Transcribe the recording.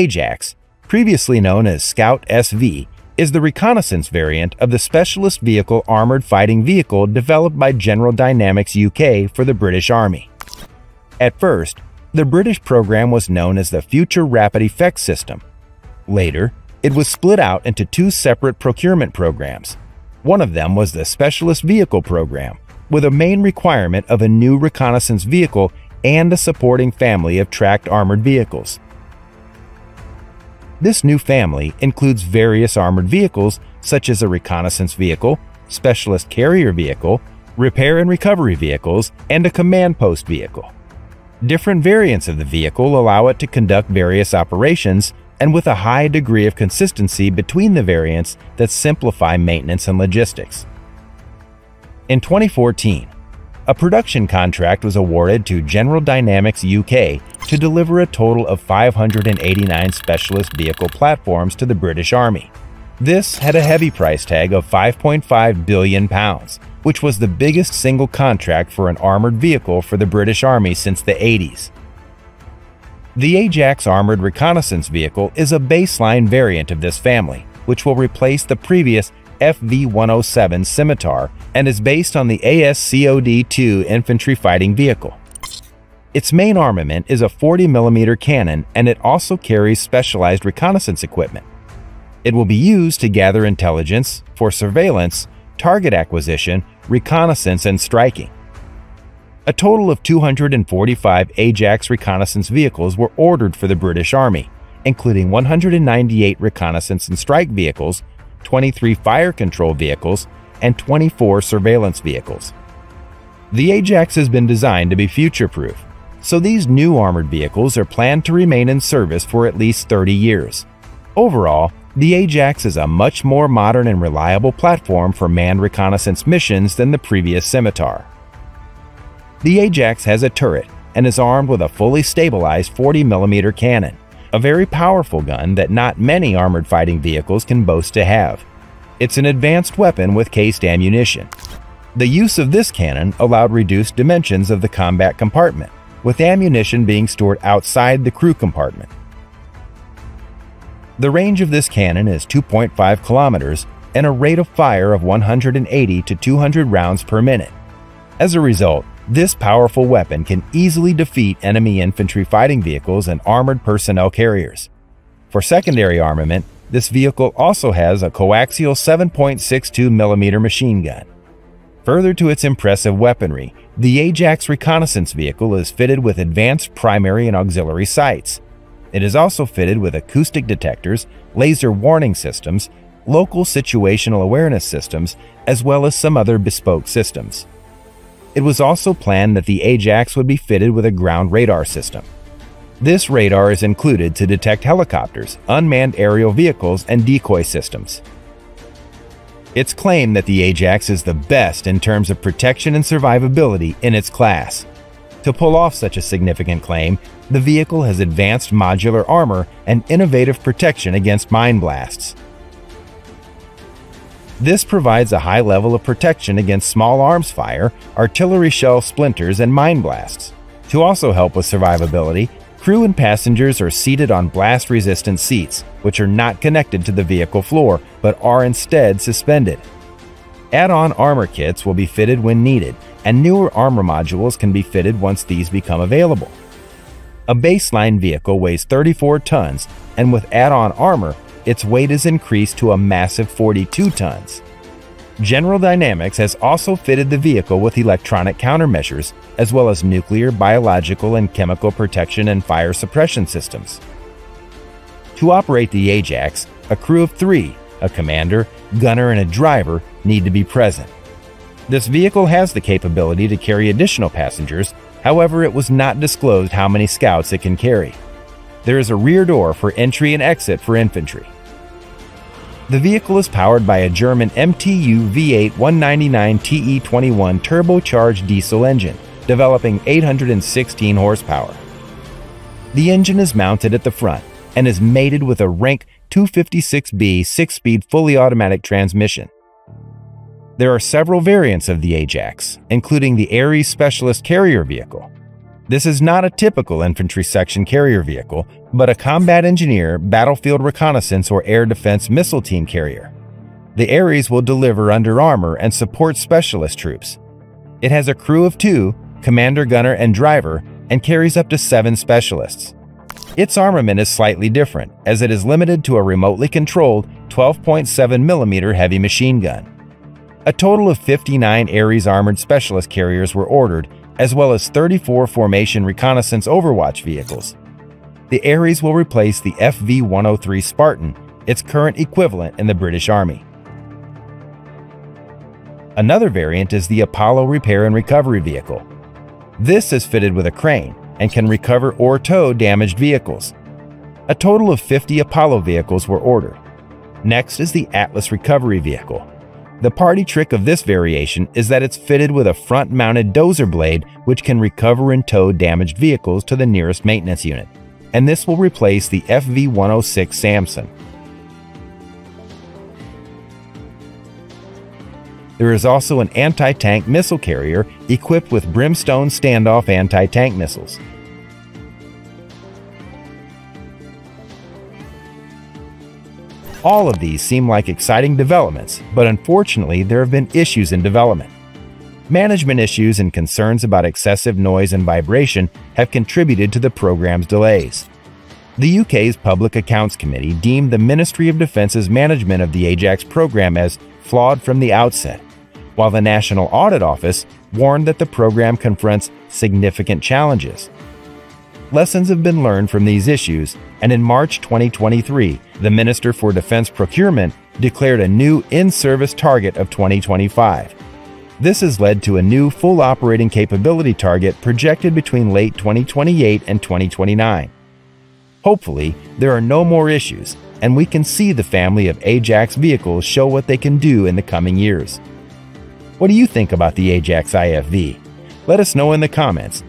Ajax, previously known as Scout SV, is the reconnaissance variant of the Specialist Vehicle Armored Fighting Vehicle developed by General Dynamics UK for the British Army. At first, the British program was known as the Future Rapid Effects System. Later, it was split out into two separate procurement programs. One of them was the Specialist Vehicle Program, with a main requirement of a new reconnaissance vehicle and a supporting family of tracked armored vehicles. This new family includes various armored vehicles such as a reconnaissance vehicle, specialist carrier vehicle, repair and recovery vehicles, and a command post vehicle. Different variants of the vehicle allow it to conduct various operations and with a high degree of consistency between the variants that simplify maintenance and logistics. In 2014, a production contract was awarded to General Dynamics UK to deliver a total of 589 specialist vehicle platforms to the British Army. This had a heavy price tag of 5.5 billion pounds, which was the biggest single contract for an armored vehicle for the British Army since the 80s. The Ajax Armored Reconnaissance Vehicle is a baseline variant of this family, which will replace the previous FV-107 Scimitar and is based on the ASCOD-2 infantry fighting vehicle. Its main armament is a 40mm cannon and it also carries specialized reconnaissance equipment. It will be used to gather intelligence, for surveillance, target acquisition, reconnaissance, and striking. A total of 245 Ajax reconnaissance vehicles were ordered for the British Army, including 198 reconnaissance and strike vehicles 23 fire control vehicles, and 24 surveillance vehicles. The Ajax has been designed to be future-proof, so these new armored vehicles are planned to remain in service for at least 30 years. Overall, the Ajax is a much more modern and reliable platform for manned reconnaissance missions than the previous Scimitar. The Ajax has a turret and is armed with a fully stabilized 40mm cannon, a very powerful gun that not many armored fighting vehicles can boast to have. It's an advanced weapon with cased ammunition. The use of this cannon allowed reduced dimensions of the combat compartment, with ammunition being stored outside the crew compartment. The range of this cannon is 2.5 kilometers and a rate of fire of 180 to 200 rounds per minute. As a result, this powerful weapon can easily defeat enemy infantry fighting vehicles and armored personnel carriers. For secondary armament, this vehicle also has a coaxial 7.62mm machine gun. Further to its impressive weaponry, the Ajax reconnaissance vehicle is fitted with advanced primary and auxiliary sights. It is also fitted with acoustic detectors, laser warning systems, local situational awareness systems, as well as some other bespoke systems. It was also planned that the Ajax would be fitted with a ground radar system. This radar is included to detect helicopters, unmanned aerial vehicles, and decoy systems. It's claimed that the Ajax is the best in terms of protection and survivability in its class. To pull off such a significant claim, the vehicle has advanced modular armor and innovative protection against mine blasts. This provides a high level of protection against small arms fire, artillery shell splinters, and mine blasts. To also help with survivability, crew and passengers are seated on blast-resistant seats, which are not connected to the vehicle floor, but are instead suspended. Add-on armor kits will be fitted when needed, and newer armor modules can be fitted once these become available. A baseline vehicle weighs 34 tons, and with add-on armor, its weight is increased to a massive 42 tons. General Dynamics has also fitted the vehicle with electronic countermeasures, as well as nuclear, biological, and chemical protection and fire suppression systems. To operate the Ajax, a crew of three, a commander, gunner, and a driver, need to be present. This vehicle has the capability to carry additional passengers, however, it was not disclosed how many scouts it can carry there is a rear door for entry and exit for infantry. The vehicle is powered by a German MTU V8 199 TE21 turbocharged diesel engine, developing 816 horsepower. The engine is mounted at the front and is mated with a Renk 256B 6-speed fully automatic transmission. There are several variants of the Ajax, including the Ares Specialist Carrier Vehicle, This is not a typical infantry section carrier vehicle, but a combat engineer, battlefield reconnaissance, or air defense missile team carrier. The Ares will deliver under armor and support specialist troops. It has a crew of two, commander, gunner, and driver, and carries up to seven specialists. Its armament is slightly different, as it is limited to a remotely controlled 12.7mm heavy machine gun. A total of 59 Ares armored specialist carriers were ordered, as well as 34 formation reconnaissance overwatch vehicles. The Ares will replace the FV-103 Spartan, its current equivalent in the British Army. Another variant is the Apollo Repair and Recovery Vehicle. This is fitted with a crane and can recover or tow damaged vehicles. A total of 50 Apollo vehicles were ordered. Next is the Atlas Recovery Vehicle. The party trick of this variation is that it's fitted with a front-mounted dozer blade which can recover and tow damaged vehicles to the nearest maintenance unit, and this will replace the FV-106 Samson. There is also an anti-tank missile carrier equipped with Brimstone standoff anti-tank missiles. All of these seem like exciting developments, but unfortunately there have been issues in development. Management issues and concerns about excessive noise and vibration have contributed to the program's delays. The UK's Public Accounts Committee deemed the Ministry of Defence's management of the Ajax program as flawed from the outset while the National Audit Office warned that the program confronts significant challenges. Lessons have been learned from these issues, and in March 2023, the Minister for Defense Procurement declared a new in service target of 2025. This has led to a new full operating capability target projected between late 2028 and 2029. Hopefully, there are no more issues, and we can see the family of Ajax vehicles show what they can do in the coming years. What do you think about the Ajax IFV? Let us know in the comments,